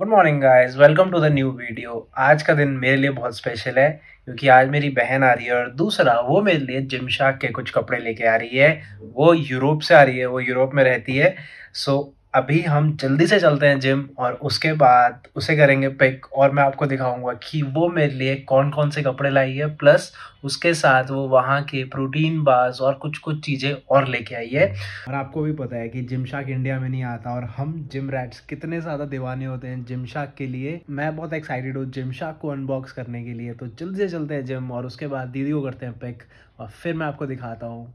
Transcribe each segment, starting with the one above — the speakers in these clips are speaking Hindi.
Good morning guys welcome to the new video आज का दिन मेरे लिए बहुत स्पेशल है, क्योंकि आज मेरी बहन आ रही है और दूसरा वो मेरे लिए जिमशाक के कुछ कपड़े लेके आ रही है। वो यूरोप से आ रही है, वो यूरोप में रहती है। सो अभी हम जल्दी से चलते हैं जिम और उसके बाद उसे करेंगे पिक और मैं आपको दिखाऊँगा कि वो मेरे लिए कौन कौन से कपड़े लाई है प्लस उसके साथ वो वहाँ के प्रोटीन बार्स और कुछ कुछ चीज़ें और लेके आई है। और आपको भी पता है कि जिम शाक इंडिया में नहीं आता और हम जिम रैट्स कितने ज़्यादा दीवाने होते हैं जिम शाक के लिए। मैं बहुत एक्साइटेड हूँ जिम शाक को अनबॉक्स करने के लिए तो जल्दी से चलते हैं जिम और उसके बाद दीदी को करते हैं पिक और फिर मैं आपको दिखाता हूँ।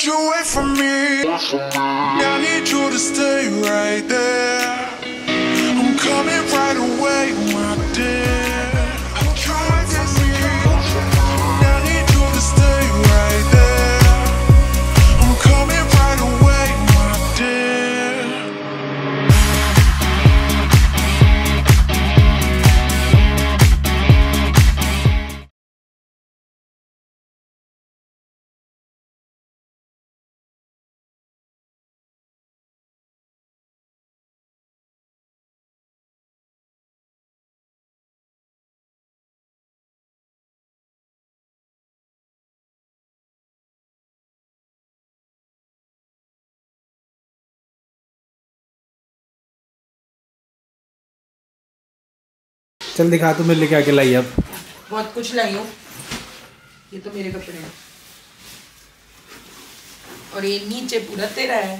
Back. You wait for me? I need you to stay right there. I'm coming चल दिखा तू मेरे लिए क्या क्या लाई अब? बहुत कुछ लाई हूँ। ये तो मेरे कपड़े हैं। और ये नीचे पूरा तेरा है।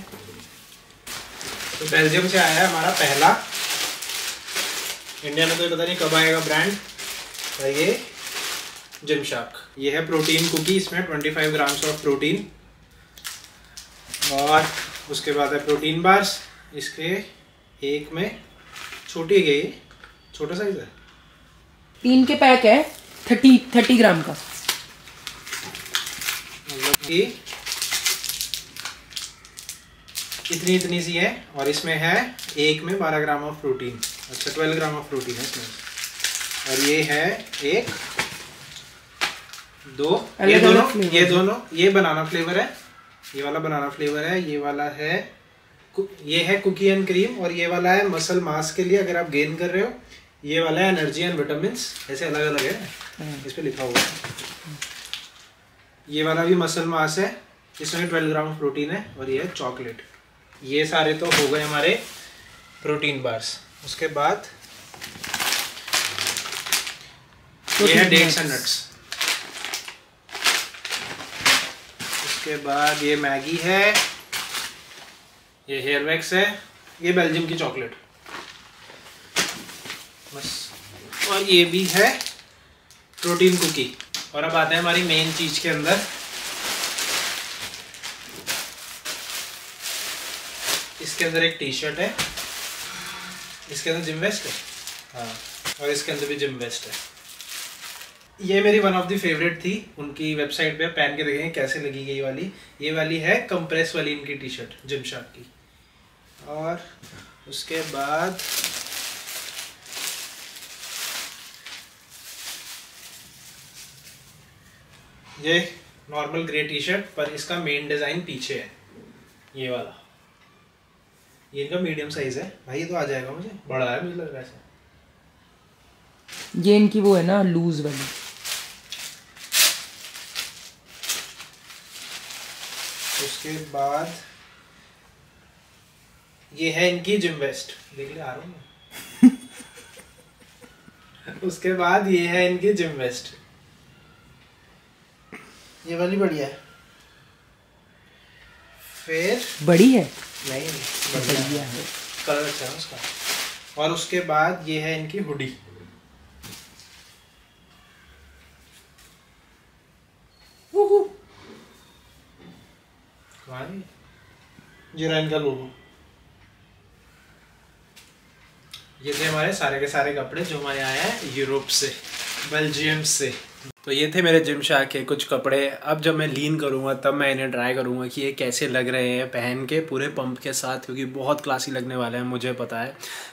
तो बेल्जियम से आया है हमारा पहला। इंडिया में तो पता नहीं कब आएगा ब्रांड और ये जिम शाक ये है प्रोटीन कुकी इसमें 25 ग्राम्स ऑफ़ प्रोटीन और उसके बाद है प्रोटीन बार्स इसके एक में छोटी है ये? छोटा साइज़ है? तीन के पैक है थर्टी थर्टी ग्राम का। इतनी इतनी सी है और इसमें है एक में 12 ग्राम ऑफ़ प्रोटीन अच्छा 12 ग्राम ऑफ़ प्रोटीन है इसमें। और ये है एक दो ये दोनों ये दोनों ये बनाना फ्लेवर है ये वाला बनाना फ्लेवर है ये वाला है ये है कुकी एंड क्रीम और ये वाला है मसल मास के लिए अगर आप गेन कर रहे हो ये वाला है एनर्जी एंड विटामिन ऐसे अलग अलग है इस पर लिखा हुआ है। ये वाला भी मसल मास है इसमें 12 ग्राम प्रोटीन है और ये है चॉकलेट ये सारे तो हो गए हमारे प्रोटीन बार्स उसके बाद ये है डेट्स एंड नट्स उसके बाद ये मैगी है ये हेयर वैक्स है ये बेल्जियम की चॉकलेट बस। और ये भी है प्रोटीन कुकी। और अब आते हैं हमारी मेन चीज़ के अंदर। इसके अंदर एक टी शर्ट है। इसके अंदर जिम वेस्ट है? हाँ और इसके अंदर भी जिम वेस्ट है। ये मेरी वन ऑफ़ द फेवरेट थी। उनकी वेबसाइट पे पहन के देखेंगे कैसे लगी गई वाली। ये वाली है कंप्रेस वाली इनकी टी शर्ट जिम शार्क की। और उसके बाद ये नॉर्मल ग्रे टी शर्ट पर इसका मेन डिज़ाइन पीछे है। ये वाला। ये इनका मीडियम साइज़ है। भाई ये तो आ जाएगा मुझे। बड़ा है मुझे लग रहा है ये इनकी वो है ना लूज वाली। उसके बाद ये है इनकी जिम वेस्ट देख ले आ रहा हूँ उसके बाद ये है इनकी जिम वेस्ट ये वाली बढ़िया है। फिर बड़ी है? नहीं बढ़िया है। कलर अच्छा है उसका। और उसके बाद ये है इनकी हुडी। जीरा इनका लोगो। ये थे हमारे सारे के सारे कपड़े जो हमारे आए हैं यूरोप से। बेल्जियम से तो ये थे मेरे जिम शाह के कुछ कपड़े। अब जब मैं लीन करूँगा, तब मैं इन्हें ट्राई करूँगा कि ये कैसे लग रहे हैं पहन के, पूरे पंप के साथ, क्योंकि बहुत क्लासी लगने वाले हैं, मुझे पता है।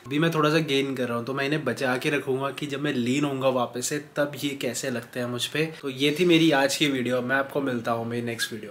अभी मैं थोड़ा सा गेन कर रहा हूँ तो मैं इन्हें बचा के रखूँगा कि जब मैं लीन होऊँगा वापस से, तब ये कैसे लगते हैं मुझ पर तो ये थी मेरी आज की वीडियो मैं आपको मिलता हूँ मेरी नेक्स्ट वीडियो